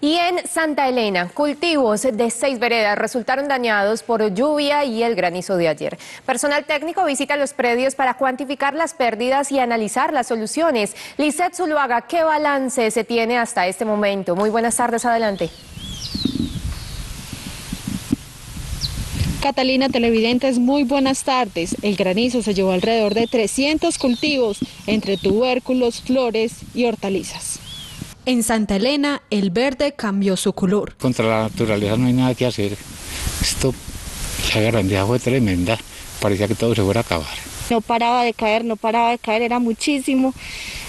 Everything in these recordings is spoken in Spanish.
Y en Santa Elena, cultivos de seis veredas resultaron dañados por lluvia y el granizo de ayer. Personal técnico visita los predios para cuantificar las pérdidas y analizar las soluciones. Lizeth Zuluaga, ¿qué balance se tiene hasta este momento? Muy buenas tardes, adelante. Catalina Televidentes, muy buenas tardes. El granizo se llevó alrededor de 300 cultivos entre tubérculos, flores y hortalizas. En Santa Elena, el verde cambió su color. Contra la naturaleza no hay nada que hacer. Esto, la grandeza fue tremenda. Parecía que todo se fuera a acabar. No paraba de caer, no paraba de caer, era muchísimo.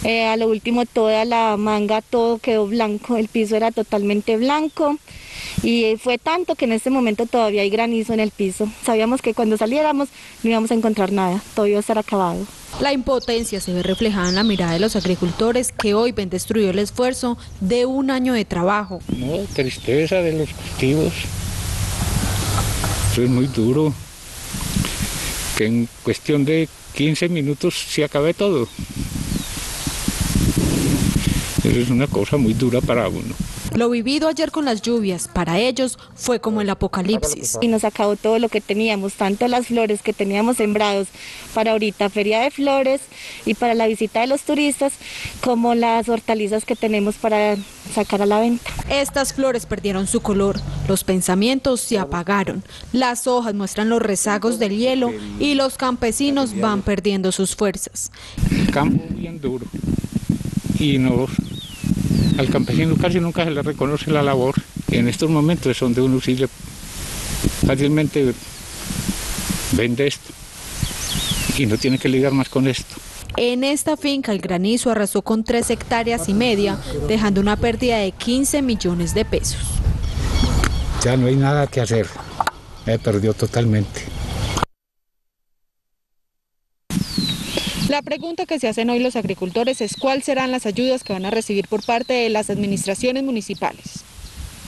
Eh, a lo último toda la manga, todo quedó blanco, el piso era totalmente blanco y fue tanto que en este momento todavía hay granizo en el piso. Sabíamos que cuando saliéramos no íbamos a encontrar nada, todo iba a estar acabado. La impotencia se ve reflejada en la mirada de los agricultores que hoy ven destruido el esfuerzo de un año de trabajo. No, tristeza de los cultivos. Eso es muy duro. Que en cuestión de 15 minutos se acabe todo. Eso es una cosa muy dura para uno. Lo vivido ayer con las lluvias, para ellos fue como el apocalipsis. Y nos acabó todo lo que teníamos, tanto las flores que teníamos sembrados para ahorita Feria de Flores y para la visita de los turistas, como las hortalizas que tenemos para sacar a la venta. Estas flores perdieron su color, los pensamientos se apagaron, las hojas muestran los rezagos del hielo y los campesinos van perdiendo sus fuerzas. El campo bien duro y no al campesino casi nunca se le reconoce la labor. Y en estos momentos es donde uno sí le fácilmente vende esto y no tiene que lidiar más con esto. En esta finca el granizo arrasó con tres hectáreas y media, dejando una pérdida de 15 millones de pesos. Ya no hay nada que hacer, me perdió totalmente. La pregunta que se hacen hoy los agricultores es cuáles serán las ayudas que van a recibir por parte de las administraciones municipales.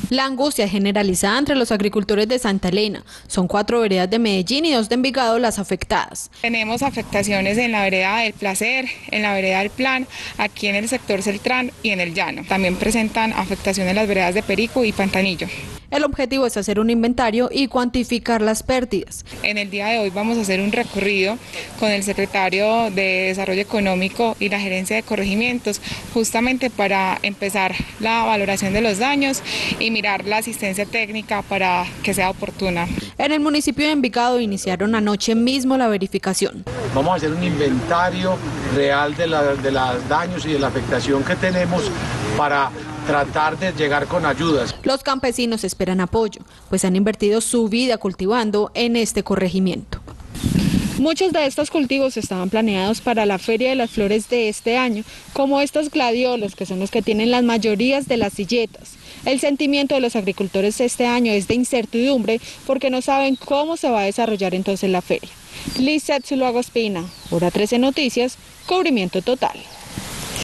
La angustia generalizada entre los agricultores de Santa Elena. Son cuatro veredas de Medellín y dos de Envigado las afectadas. Tenemos afectaciones en la vereda del Placer, en la vereda del Plan, aquí en el sector Celtrán y en el Llano. También presentan afectaciones en las veredas de Perico y Pantanillo. El objetivo es hacer un inventario y cuantificar las pérdidas. En el día de hoy vamos a hacer un recorrido con el secretario de Desarrollo Económico y la gerencia de corregimientos, justamente para empezar la valoración de los daños y mirar la asistencia técnica para que sea oportuna. En el municipio de Envigado iniciaron anoche mismo la verificación. Vamos a hacer un inventario real de, de los daños y de la afectación que tenemos para tratar de llegar con ayudas. Los campesinos esperan apoyo, pues han invertido su vida cultivando en este corregimiento. Muchos de estos cultivos estaban planeados para la Feria de las Flores de este año, como estos gladiolos, que son los que tienen las mayorías de las silletas. El sentimiento de los agricultores este año es de incertidumbre porque no saben cómo se va a desarrollar entonces la feria. Lizeth Zuluaga Espina, Hora 13 Noticias, cubrimiento total.